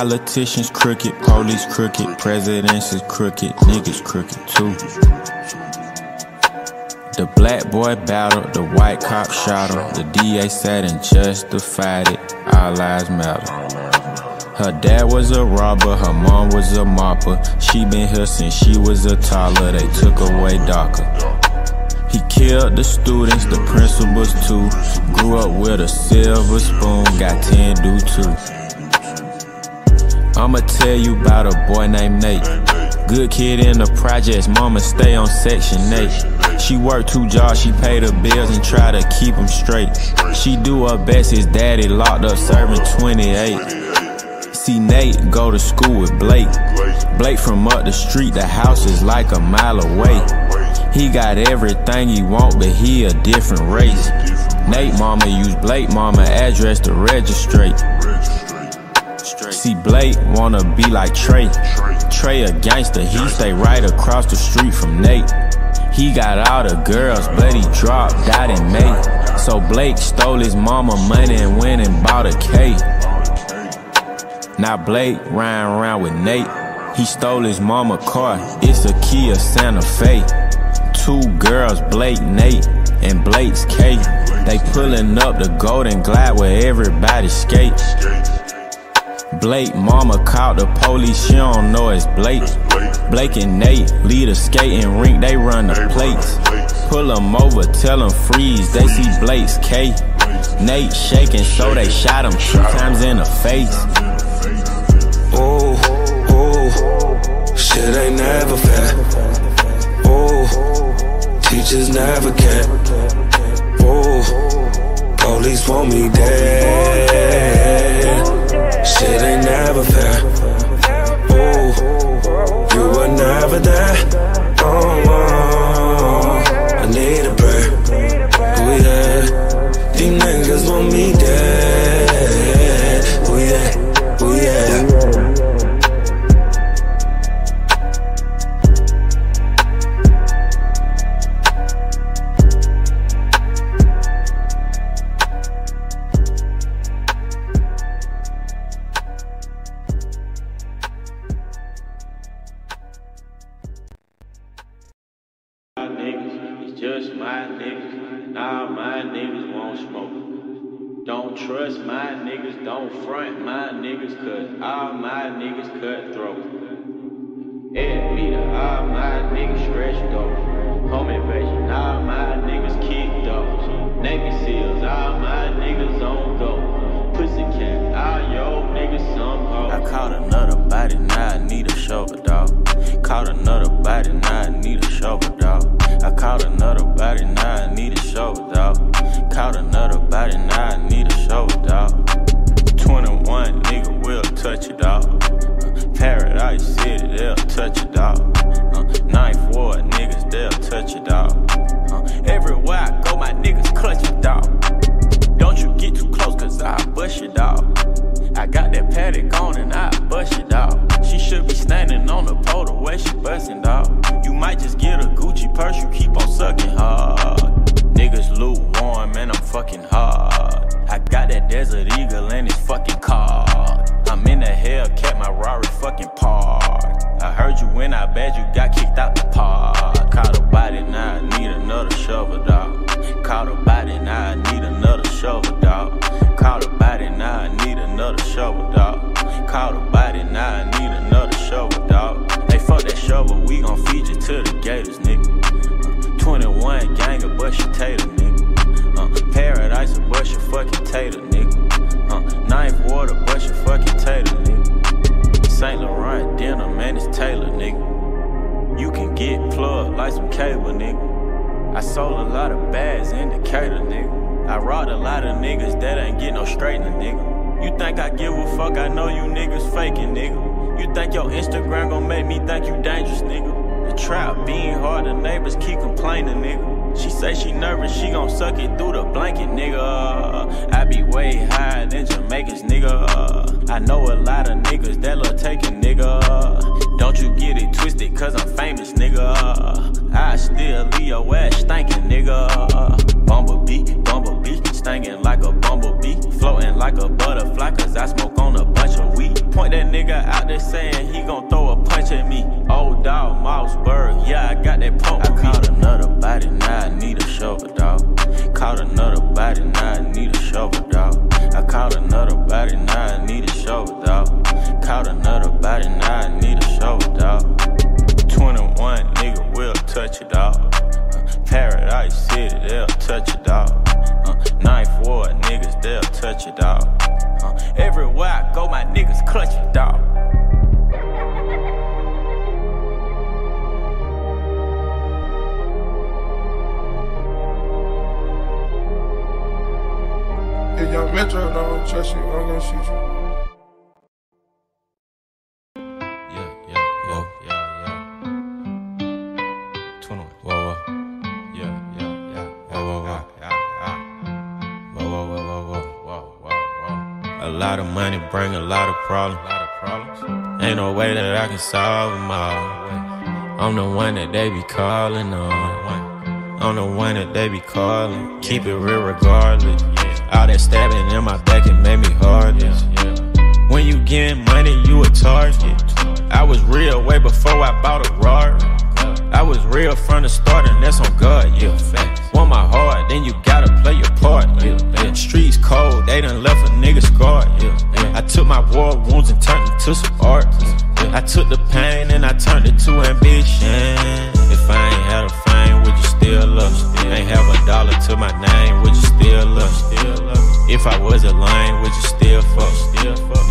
Politicians crooked, police crooked, presidents is crooked, niggas crooked too. The black boy battled, the white cop shot him. The DA sat and justified it. Our lives matter. Her dad was a robber, her mom was a mopper. She been here since she was a toddler. They took away DACA. He killed the students, the principals too. Grew up with a silver spoon, got 10 due too. I'ma tell you about a boy named Nate. Good kid in the projects, mama stay on section 8. She worked two jobs, she paid her bills and try to keep them straight. She do her best, his daddy locked up serving 28. See Nate go to school with Blake. Blake from up the street, the house is like a mile away. He got everything he want, but he a different race. Nate mama use Blake mama address to registrate. See Blake wanna be like Trey. Trey a gangster, he stay right across the street from Nate. He got all the girls, but he dropped out in May. So Blake stole his mama money and went and bought a K. Now Blake riding around with Nate. He stole his mama car, it's a Kia Santa Fe. Two girls, Blake, Nate, and Blake's K. They pulling up the Golden Glide where everybody skate. Blake mama called the police, she don't know it's Blake. Blake and Nate lead a skating rink, they run the plates. Pull them over, tell them freeze, they see Blake's K. Nate shaking, so they shot him two times in the face. Ooh, ooh, shit ain't never fair. Ooh, teachers never care. Ooh, police want me dead. Shit ain't never fair. Ooh, you were never there. Oh, oh, I need a prayer. Ooh, yeah. These niggas want me dead. Metro don't trust you, I'm gonna shoot you. Yeah, yeah, yeah, yeah, yeah. Whoa, whoa. Yeah, yeah, yeah. Whoa, whoa, whoa. Ah, yeah, yeah. Whoa, whoa, whoa, whoa, whoa. Whoa, whoa, whoa. A lot of money bring a lot of problems. A lot of problems. Ain't no way that I can solve them all. I'm the one that they be calling on. I'm the one that they be calling. Keep it real regardless. All that stabbing in my back, it made me heartless. When you getting money, you a target. I was real way before I bought a Rari. I was real from the start, and that's on God, yeah. Want my heart, then you gotta play your part, yeah. Streets cold, they done left a nigga scarred, yeah. I took my war wounds and turned them to some art. I took the pain and I turned it to ambition. If I ain't had a fame, would you still love me? Ain't have a dollar to my name, would you? If I was a lame, would you still fuck?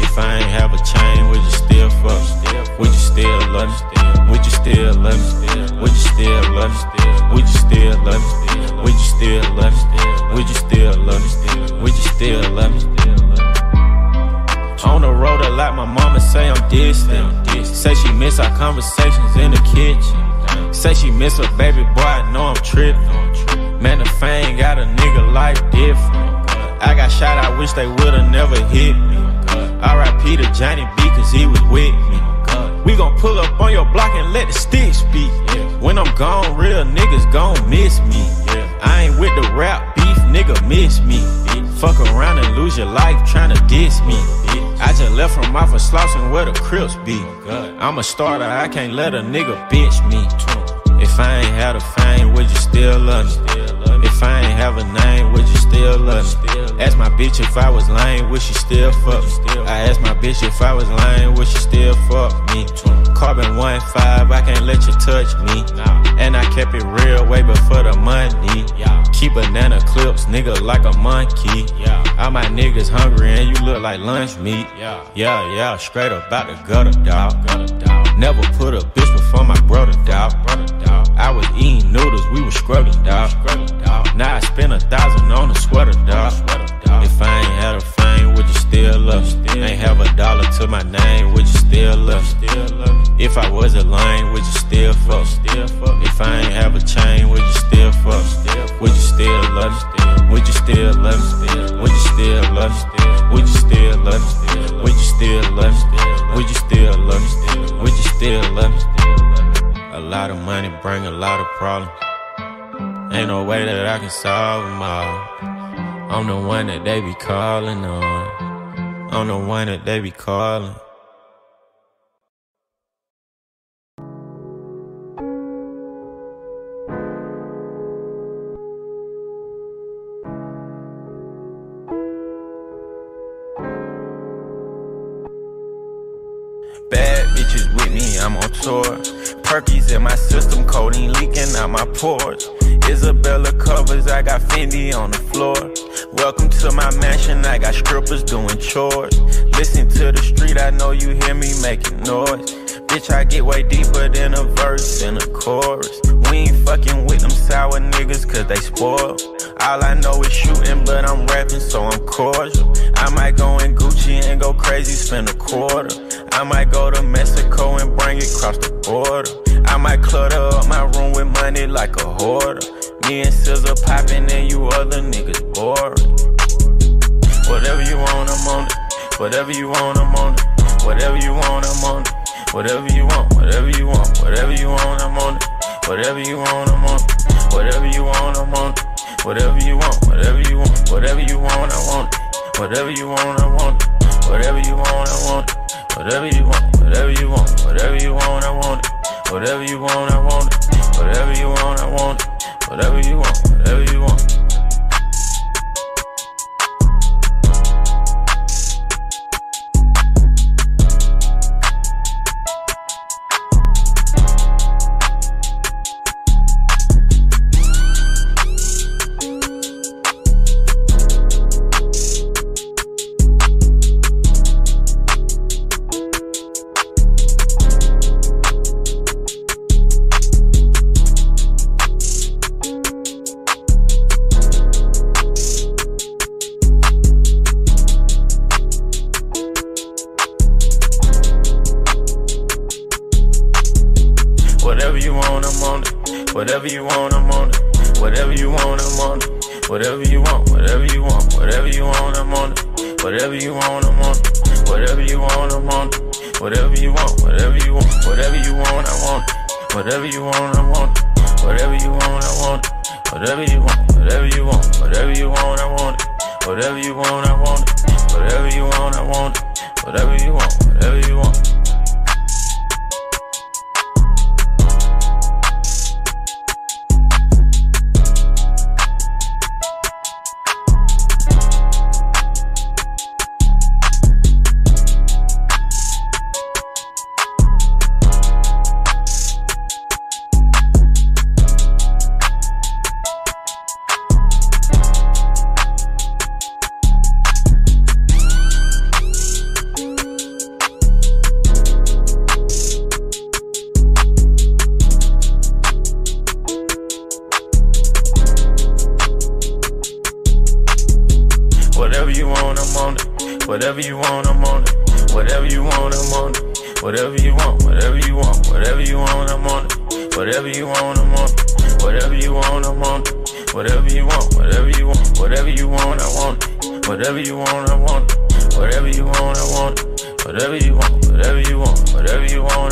If I ain't have a chain, would you still fuck? Would you still love me? Would you still love me? Would you still love me? Would you still love me? Would you still love me? Would you still love me? Would you still love me? On the road a lot, my mama say I'm distant. Say she miss our conversations in the kitchen. Say she miss her baby boy, I know I'm tripping. Man, the fame got a nigga life different. I got shot, I wish they would've never hit me. R.I.P. to Johnny B, cause he was with me. We gon' pull up on your block and let the stick speak. When I'm gone, real niggas gon' miss me. I ain't with the rap beef, nigga miss me. Fuck around and lose your life tryna diss me. I just left from off of Slauson where the Crips be. I'm a starter, I can't let a nigga bitch me. If I ain't had a fame, would you still love me? If I ain't have a name, would you still love me? Ask my bitch if I was lame, would she still fuck me? I asked my bitch if I was lame, would she still fuck me? Carbon 1 5, I can't let you touch me. And I kept it real way before the money. Keep banana clips, nigga, like a monkey. All my niggas hungry and you look like lunch meat. Yeah, yeah, straight up out the gutter, dog. Never put a bitch before my brother, dog. I was eating noodles, we was scrubbing, dog. Was a lame, would you still fuck? If I ain't have a chain, would you still fuck? Would you still love me? Would you still love me? Would you still love me? Would you still love me? Would you still love me? Would you still love me? Would you still love me? A lot of money bring a lot of problems. Ain't no way that I can solve them all. I'm the one that they be calling on. I'm the one that they be calling. Bitches with me, I'm on tour. Perkies in my system, codeine leaking out my pores. Isabella covers, I got Fendi on the floor. Welcome to my mansion, I got strippers doing chores. Listen to the street, I know you hear me making noise. Bitch, I get way deeper than a verse and a chorus. We ain't fucking with them sour niggas, cause they spoil. All I know is shooting, but I'm rapping, so I'm cordial. I might go in Gucci and go crazy, spend a quarter. I might go to Mexico and bring it across the border. I might clutter up my room with money like a hoarder. Me and Scissor popping and you other niggas boring. Whatever you want, I'm on it. Whatever you want, I'm on it. Whatever you want, I'm on it. Whatever you want, whatever you want, whatever you want, I'm on it. Whatever you want, I'm on it. Whatever you want, I'm on it. Whatever you want, whatever you want, whatever you want, I want it. Whatever you want, I want it. Whatever you want, I want it. Whatever you want, whatever you want, whatever you want, I want it. Whatever you want, I want it. Whatever you want, I want it. Whatever you want, whatever you want.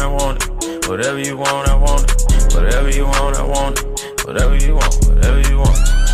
Want it. Whatever you want, I want it. Whatever you want, I want it. Whatever you want, whatever you want.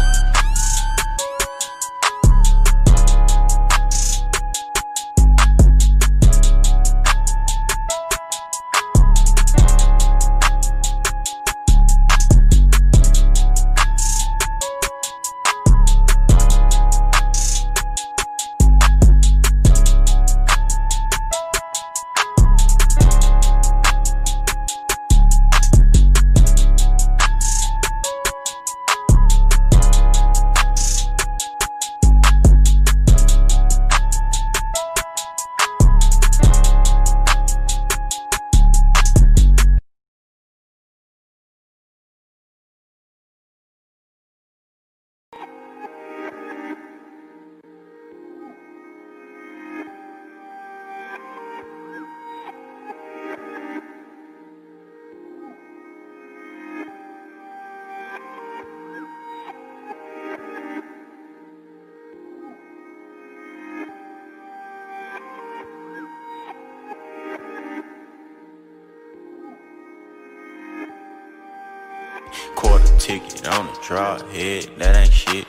Ticket on the draw head, that ain't shit.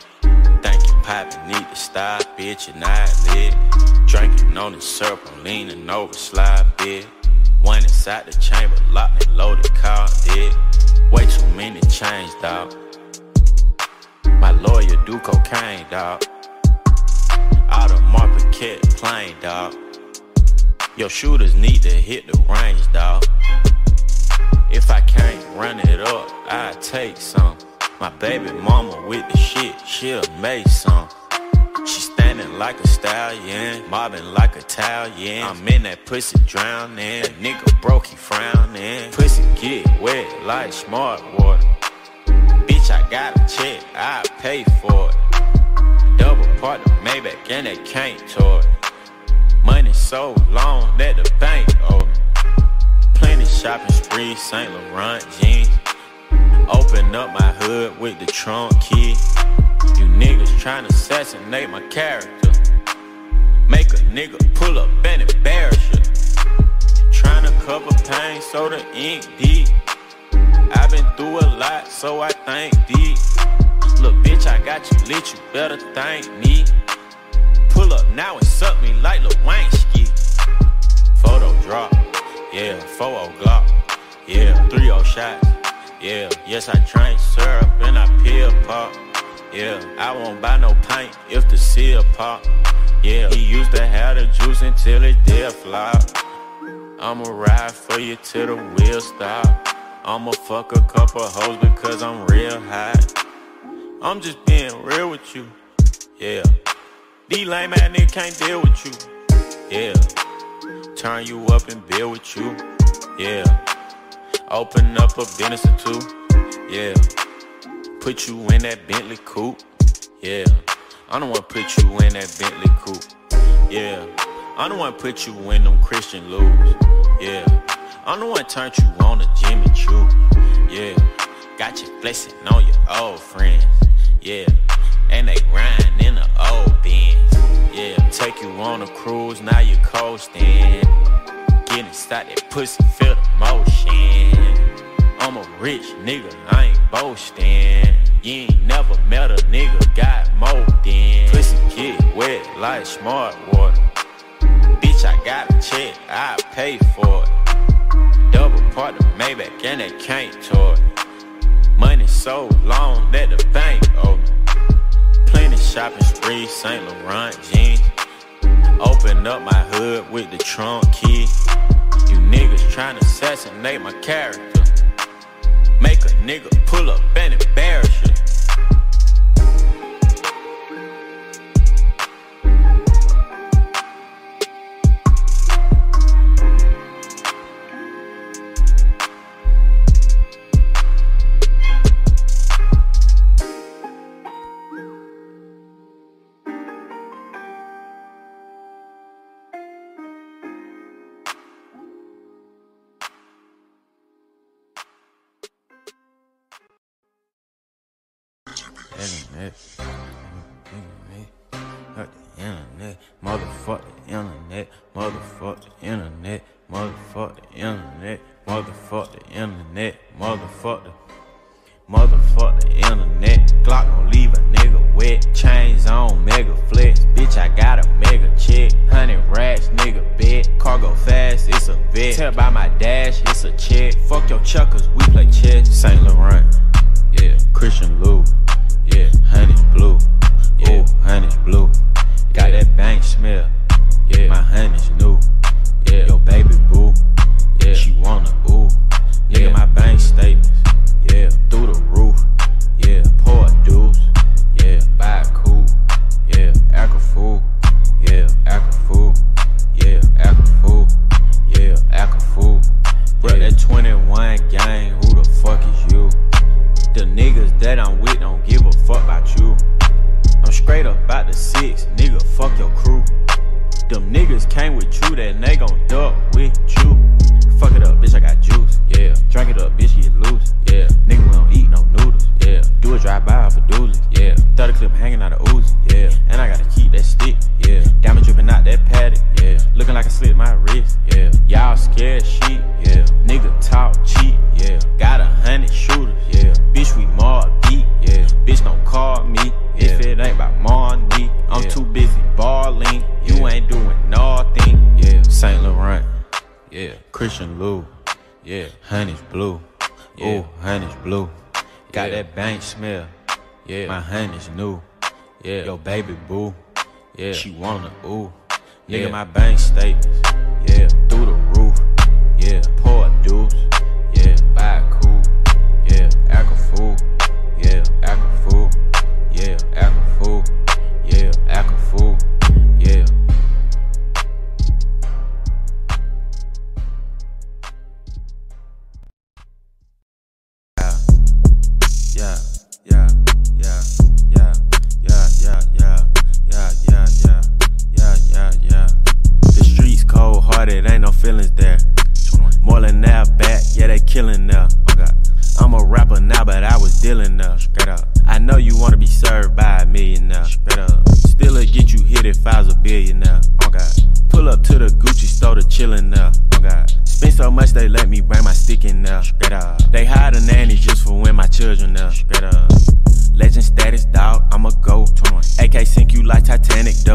Think you poppin', need to stop, bitch, and I lit. Drinking on the syrup, I'm leaning over, slide bit. One inside the chamber, locked and loaded, car dead. Way too many chains, dog. My lawyer do cocaine, dog. Out of Marpiquette plane, dog. Your shooters need to hit the range, dog. If I can't run it up, I take some. My baby mama with the shit, she'll make some. She standing like a stallion, mobbing like a Italian. I'm in that pussy drowning, nigga broke, he frowning. Pussy get wet like smart water. Bitch, I got a check, I pay for it. Double part Maybach and that can't toy. Money so long that the bank owe me. Shopping spree, St. Laurent jeans. Open up my hood with the trunk key. You niggas trying to assassinate my character. Make a nigga pull up and embarrass you. Trying to cover pain so the ink deep. I've been through a lot, so I think deep. Look, bitch, I got you lit, you better thank me. Pull up now and suck me like ski. Photo drop. Yeah, 4 Glock. Yeah, 3 shots. Yeah, yes, I drink syrup and I peel pop. Yeah, I won't buy no paint if the seal pop. Yeah, he used to have the juice until it did flop. I'ma ride for you till the wheels stop. I'ma fuck a couple hoes because I'm real hot. I'm just being real with you. Yeah. These lame ass niggas can't deal with you. Yeah turn you up and build with you. Yeah. Open up a business or two. Yeah. Put you in that Bentley coupe. Yeah. I don't wanna put you in that Bentley coupe. Yeah. I don't wanna put you in them Christian Lous. Yeah. I don't wanna turn you on to Jimmy Choo. yeah. Got you flexing on your old friends, yeah. And they riding in the old yeah. Take you on a cruise, now you coasting. Getting started, pussy feel the motion. I'm a rich nigga, I ain't boasting. You ain't never met a nigga, got more than. Pussy get wet like smart water. Bitch, I got a check, I pay for it. Double part of Maybach and they can't toy. Money so long that the bank owe me. Plenty shopping spree, St. Laurent jeans. Up my hood with the trunk key. You niggas tryna assassinate my character. Make a nigga pull up and embarrass you. Motherfuck the internet. Motherfuck the Motherfuck the internet. Glock gon' leave a nigga wet. Chains on, mega flex. Bitch, I got a mega check. Hundred racks, nigga bet. Cargo fast, it's a vet. Tell by my dash, it's a check. Fuck your chuckers, we play chess. Saint Laurent, yeah. Christian Lou, yeah. Honey's blue, yeah. Ooh, blue. Got that bank smell, yeah. My honey's new, yeah. Your baby boo, honey's new, yeah. Your baby boo, yeah. She wanna ooh, nigga. My bank statements, yeah. Through the roof, yeah.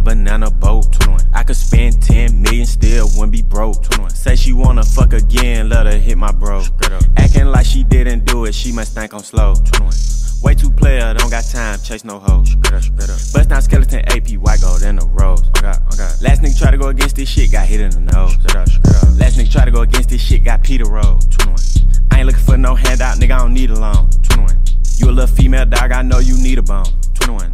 Banana boat. 21. I could spend 10 million, still wouldn't be broke. 21. Say she wanna fuck again, let her hit my bro. Acting like she didn't do it, she must think I'm slow. 21. Way too player, don't got time, chase no hoes. Bust down skeleton AP, white gold in the rose. Last nigga try to go against this shit, got hit in the nose. Last nigga try to go against this shit, got Peter. 21. I ain't looking for no handout, nigga, I don't need a loan. 21. You a little female dog, I know you need a bone. 21.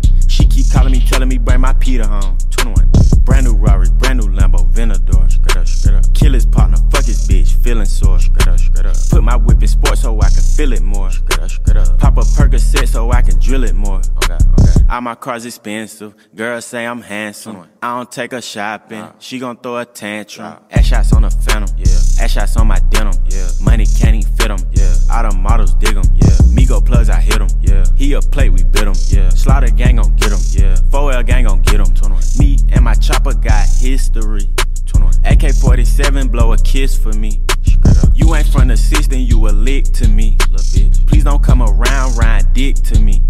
Keep calling me, telling me bring my Peter home. 21. Brand new Rari, brand new Lambo, Venador. Straight up, straight up. Kill his partner, fuck his bitch, feeling sore. Straight up, straight up. Put my whip in sport so I can feel it more. Straight up, straight up. Pop a Percocet so I can drill it more. Okay, okay. All my cars expensive, girls say I'm handsome. I don't take her shopping, she gon' throw a tantrum. Ass shots on the phantom, yeah. Ass shots on my denim. Yeah. Money can't even fit them. Yeah. All the models dig them. Yeah. Migo plugs, I hit them. Yeah. He a plate, we bit him. Yeah. Slaughter gang gon' get him. Yeah. 4L gang gon' get him. 21. Me and my chopper got history. 21. AK 47 blow a kiss for me. You ain't from the system, you a lick to me. Please don't come around, rhyme dick to me.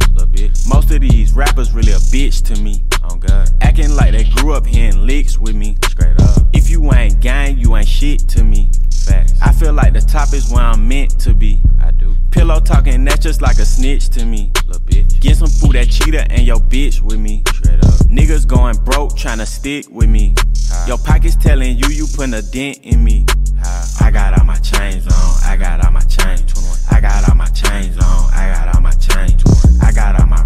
Most of these rappers really a bitch to me. Oh God. Acting like they grew up hearing licks with me. Straight up. If you ain't gang, you ain't shit to me. Facts. I feel like the top is where I'm meant to be. I do. Pillow talking, that's just like a snitch to me. Little bitch. Get some food that cheetah and your bitch with me. Straight up. Niggas going broke, trying to stick with me. Your pockets telling you you putting a dent in me. I got all my chains on, I got all my chains. I got all my chains on, I got all my chains. I got all my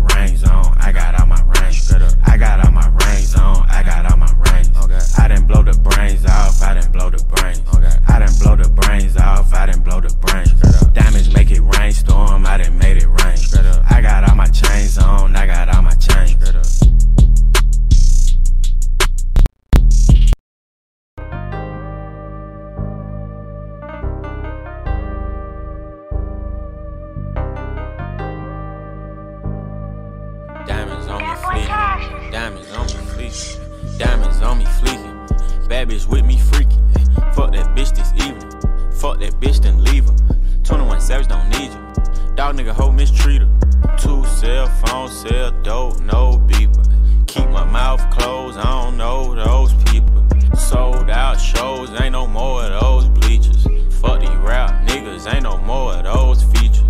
Dog nigga, hoe mistreat her. Two cell phone, sell dope, no beeper. Keep my mouth closed, I don't know those people. Sold out shows, ain't no more of those bleachers. Fuck these rap niggas, ain't no more of those features.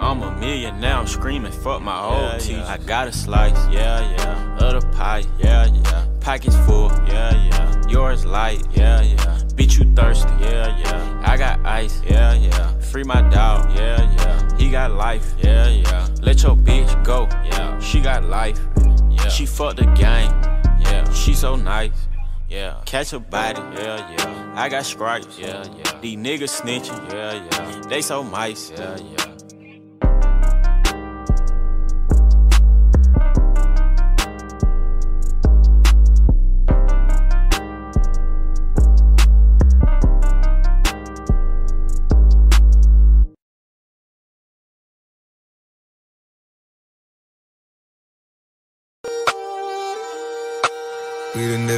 I'm a million now, I'm screaming, fuck my old teeth. I got a slice, yeah, yeah. Of the pie, yeah, yeah. Pockets full, yeah, yeah. Yours light, yeah, yeah. Bitch, you thirsty, yeah, yeah. I got ice, yeah, yeah. Free my dog, yeah, yeah. He got life, yeah, yeah. Let your bitch go, yeah. She got life, yeah. She fucked the game, yeah. She so nice. Yeah, catch a body, yeah, yeah. I got stripes, yeah, yeah. These niggas snitching, yeah, yeah. They so mice, yeah, yeah.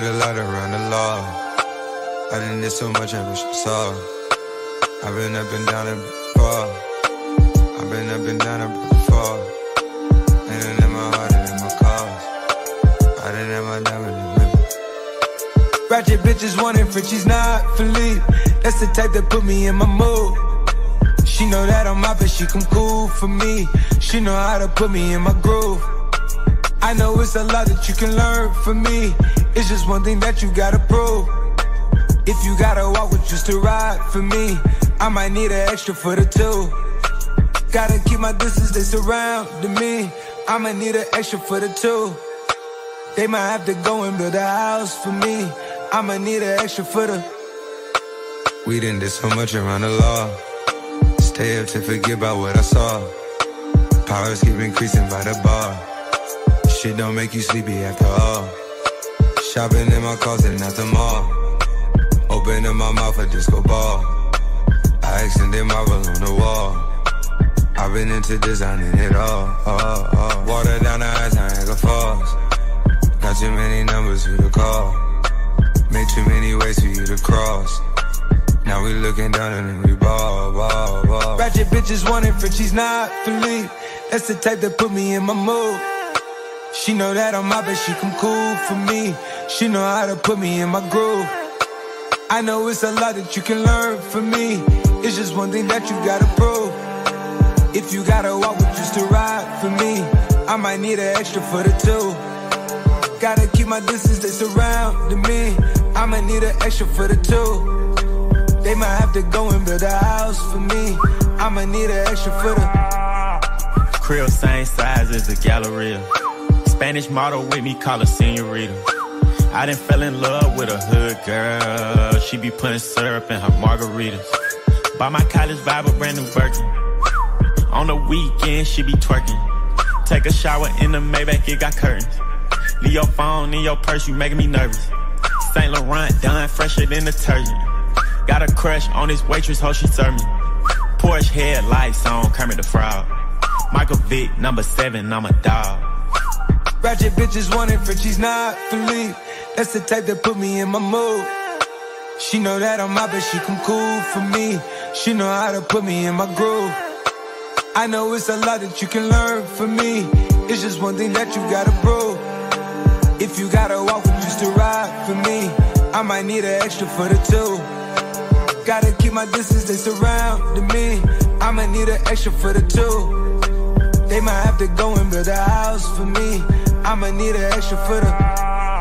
Did a lot around the law. I done did so much, I wish you saw. I've been up and down and before. I've been up and down and before. And it in my heart and in my cars. I done had my diamond in me. Ratchet bitches wanting Frenchies, not Philippe. That's the type that put me in my mood. She know that I'm out, but she come cool for me. She know how to put me in my groove. I know it's a lot that you can learn from me. It's just one thing that you gotta prove. If you gotta walk with just a ride for me, I might need an extra foot or two. Gotta keep my distance, they surrounding me. I'ma need an extra foot or two. They might have to go and build a house for me. I'ma need an extra foot or. We didn't do so much around the law. Stay up to forget about what I saw. Powers keep increasing by the bar. Shit don't make you sleepy after all. Shopping in my closet at the mall. Opening my mouth a disco ball. I extended my marble on the wall. I've been into designing it all. all, all. Water down the eyes, Niagara Falls. Got too many numbers for you to call. Made too many ways for you to cross. Now we looking down and we ball, ball, ball. Ratchet bitches wanting Frenchies, not Philippe. That's the type that put me in my mood. She know that I'm out, but she come cool for me. She know how to put me in my groove. I know it's a lot that you can learn from me. It's just one thing that you gotta prove. If you gotta walk with just a ride for me, I might need an extra foot or two. Gotta keep my distance, they surrounding me. I might need an extra foot or two. They might have to go and build a house for me. I might need an extra foot or Crib same size as the Galleria. Spanish model with me, call her senorita. I done fell in love with a hood girl. She be putting syrup in her margaritas. Buy my college vibe a brand new Birkin. On the weekend, she be twerking. Take a shower in the Maybach, it got curtains. Leave your phone in your purse, you making me nervous. Saint Laurent done fresher than detergent. Got a crush on this waitress, how she serve me. Porsche headlights on Kermit the Frog. Michael Vick, number seven, I'm a dog. Ratchet bitches wanting she's not Philippe. That's the type that put me in my mood. She know that I'm out, but she come cool for me. She know how to put me in my groove. I know it's a lot that you can learn from me. It's just one thing that you gotta prove. If you gotta walk with just to ride for me, I might need an extra for the two. Gotta keep my distance, they surround me. I'ma need an extra for the two. They might have to go and build a house for me. I'ma need an extra for the